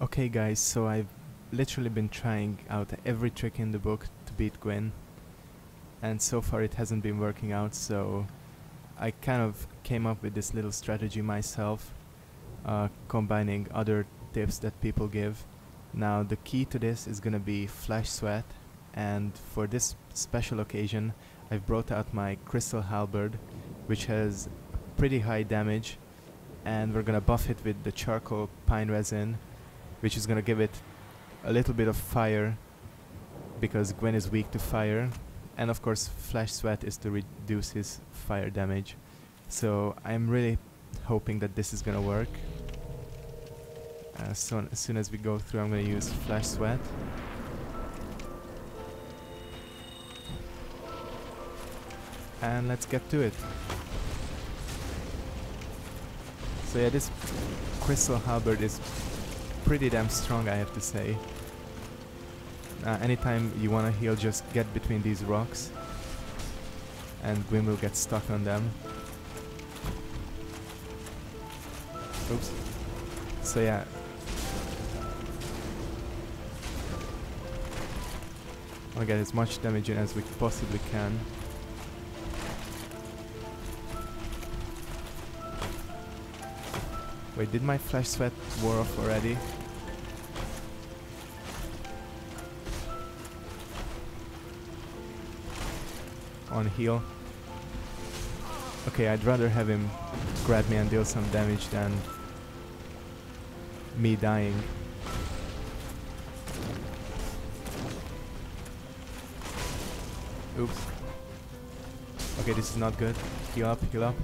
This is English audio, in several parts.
Okay guys, so I've literally been trying out every trick in the book to beat Gwyn and so far it hasn't been working out so I kind of came up with this little strategy myself uh, combining other tips that people give. Now the key to this is gonna be Flash Sweat and for this special occasion I've brought out my Crystal Halberd which has pretty high damage and we're gonna buff it with the charcoal pine resin which is gonna give it a little bit of fire because Gwyn is weak to fire. And of course flash sweat is to reduce his fire damage. So I'm really hoping that this is gonna work. Uh, so as soon as we go through I'm gonna use flash sweat. And let's get to it. So yeah this crystal halberd is pretty damn strong I have to say. Uh, anytime you wanna heal just get between these rocks and Gwyn will get stuck on them. Oops. So yeah. I'll get as much damage in as we possibly can. Wait, did my flash sweat wear off already? On heal. Okay, I'd rather have him grab me and deal some damage than me dying. Oops. Okay, this is not good. Heal up, heal up.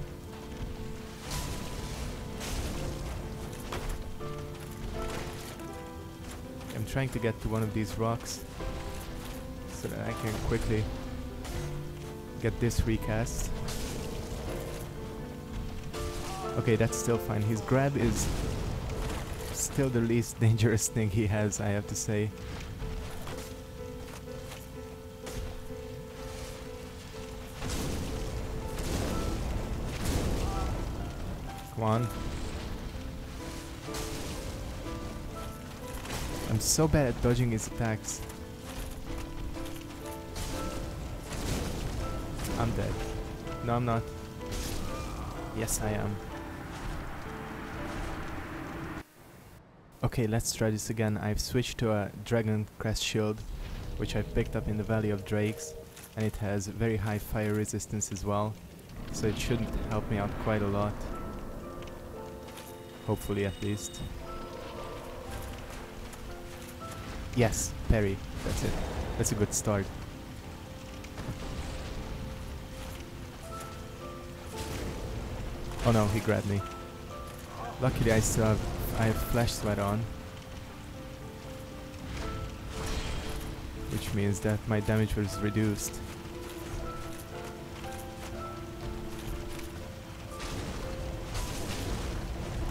I'm trying to get to one of these rocks so that I can quickly get this recast. Okay, that's still fine. His grab is still the least dangerous thing he has, I have to say. Come on. I'm so bad at dodging his attacks. I'm dead. No, I'm not. Yes, I am. Okay, let's try this again. I've switched to a Dragon Crest Shield, which I picked up in the Valley of Drakes, and it has very high fire resistance as well, so it should help me out quite a lot. Hopefully, at least. Yes, parry. That's it. That's a good start. Oh no, he grabbed me. Luckily I still have, I have flash sweat on. Which means that my damage was reduced.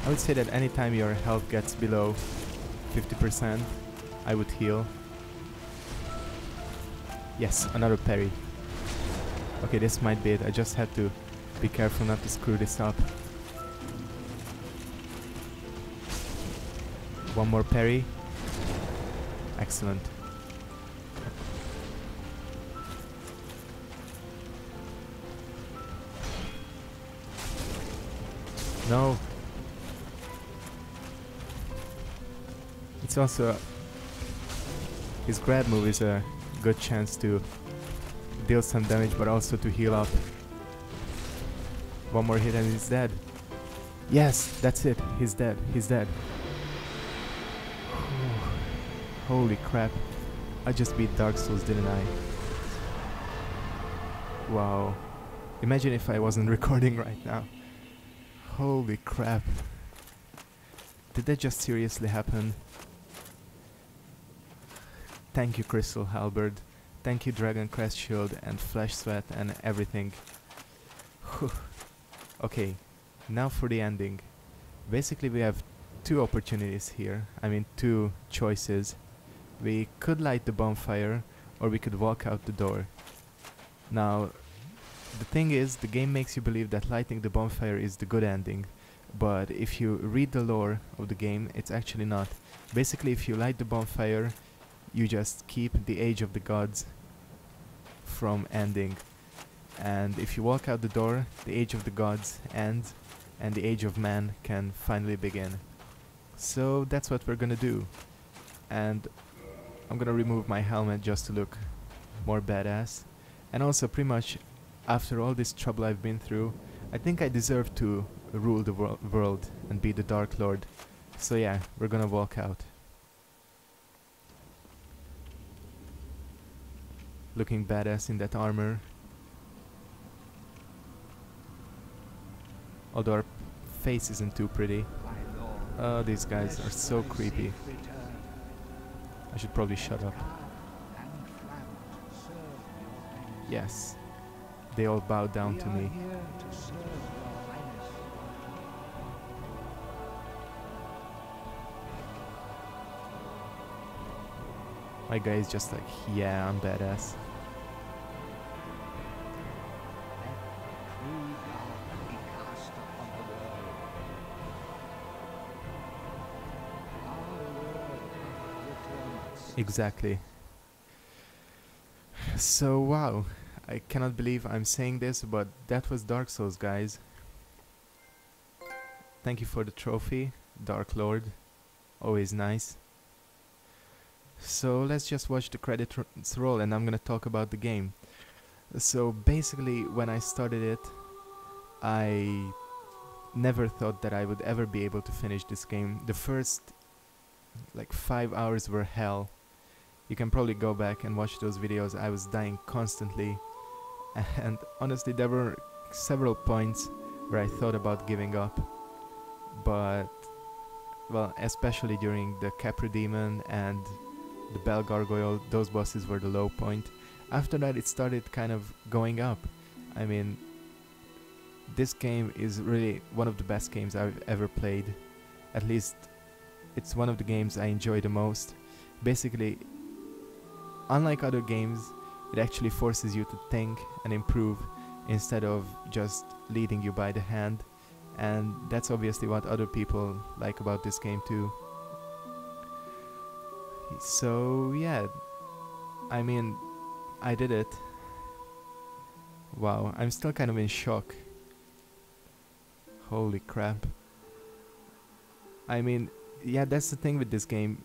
I would say that anytime your health gets below 50%, I would heal. Yes, another parry. Okay, this might be it. I just had to be careful not to screw this up. One more parry. Excellent. No. It's also... Uh, his grab move is a good chance to deal some damage but also to heal up. One more hit and he's dead. Yes, that's it. He's dead. He's dead. Holy crap. I just beat Dark Souls, didn't I? Wow. Imagine if I wasn't recording right now. Holy crap. Did that just seriously happen? Thank you, Crystal Halberd. Thank you, Dragon Crest Shield and Flash Sweat and everything. Okay, now for the ending. Basically we have two opportunities here, I mean two choices. We could light the bonfire or we could walk out the door. Now, the thing is, the game makes you believe that lighting the bonfire is the good ending, but if you read the lore of the game, it's actually not. Basically, if you light the bonfire, you just keep the age of the gods from ending. And if you walk out the door, the age of the gods ends, and the age of man can finally begin. So that's what we're gonna do. And I'm gonna remove my helmet just to look more badass. And also pretty much after all this trouble I've been through, I think I deserve to rule the wor world and be the Dark Lord. So yeah, we're gonna walk out. Looking badass in that armor. Although our face isn't too pretty. Oh, these guys are so creepy. I should probably shut up. Yes. They all bow down to me. My guy is just like, yeah, I'm badass. Exactly. So, wow. I cannot believe I'm saying this, but that was Dark Souls, guys. Thank you for the trophy, Dark Lord. Always nice. So let's just watch the credits roll and I'm gonna talk about the game. So basically when I started it, I never thought that I would ever be able to finish this game. The first like 5 hours were hell. You can probably go back and watch those videos. I was dying constantly. And honestly there were several points where I thought about giving up. But well especially during the Capra Demon and the Bell Gargoyle those bosses were the low point. After that it started kind of going up. I mean this game is really one of the best games I've ever played. At least it's one of the games I enjoy the most. Basically unlike other games it actually forces you to think and improve instead of just leading you by the hand. And that's obviously what other people like about this game too. So yeah i mean i did it. Wow i'm still kind of in shock. Holy crap. I mean yeah that's the thing with this game.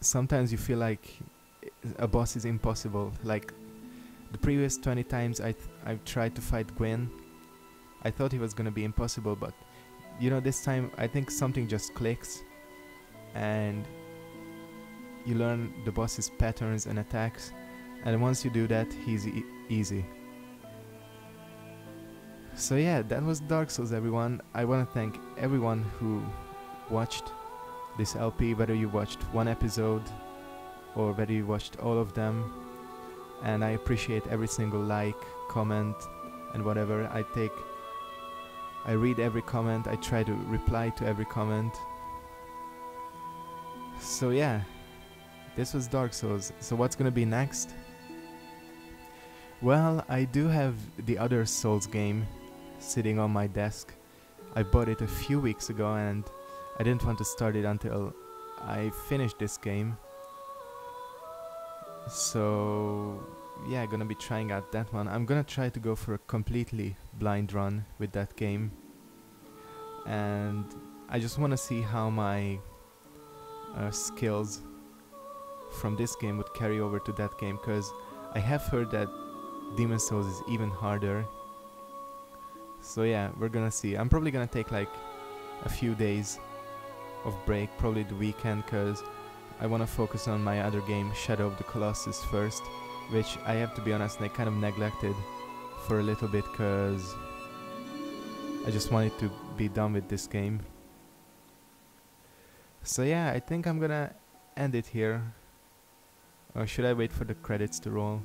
Sometimes you feel like a boss is impossible like the previous 20 times I I've tried to fight Gwyn, I thought it was gonna be impossible, but you know, this time I think something just clicks and you learn the boss's patterns and attacks, and once you do that, he's e easy. So yeah, that was Dark Souls everyone. I wanna thank everyone who watched this LP, whether you watched one episode you watched all of them and I appreciate every single like, comment, and whatever. I take, I read every comment, I try to reply to every comment. So yeah, this was Dark Souls. So what's gonna be next? Well, I do have the other Souls game sitting on my desk. I bought it a few weeks ago and I didn't want to start it until I finished this game so yeah gonna be trying out that one. I'm gonna try to go for a completely blind run with that game. And I just want to see how my uh, skills from this game would carry over to that game because I have heard that Demon Souls is even harder. So yeah we're gonna see. I'm probably gonna take like a few days of break probably the weekend because I want to focus on my other game, Shadow of the Colossus first, which I have to be honest, I kind of neglected for a little bit because I just wanted to be done with this game. So yeah, I think I'm gonna end it here. Or should I wait for the credits to roll?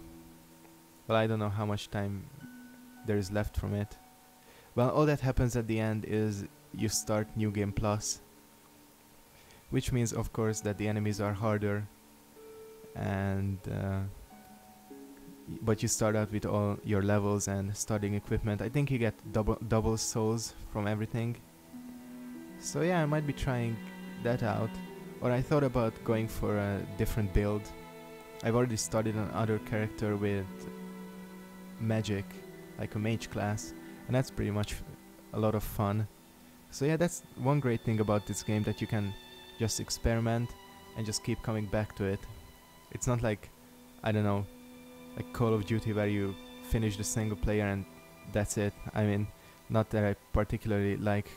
Well, I don't know how much time there is left from it. Well, all that happens at the end is you start New Game Plus which means of course that the enemies are harder and uh, but you start out with all your levels and starting equipment I think you get double double souls from everything So yeah, I might be trying that out. Or I thought about going for a different build. I've already started another character with magic, like a mage class, and that's pretty much a lot of fun. So yeah, that's one great thing about this game that you can just experiment and just keep coming back to it. It's not like, I don't know, like Call of Duty where you finish the single player and that's it. I mean, not that I particularly like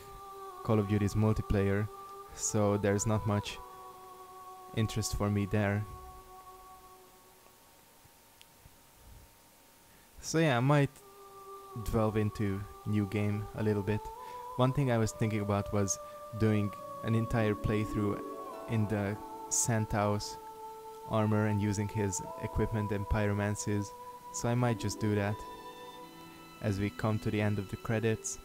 Call of Duty's multiplayer, so there's not much interest for me there. So yeah, I might delve into new game a little bit. One thing I was thinking about was doing an entire playthrough in the Centaur's armor and using his equipment and pyromancies, so I might just do that as we come to the end of the credits.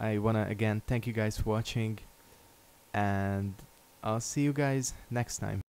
I wanna again thank you guys for watching and I'll see you guys next time.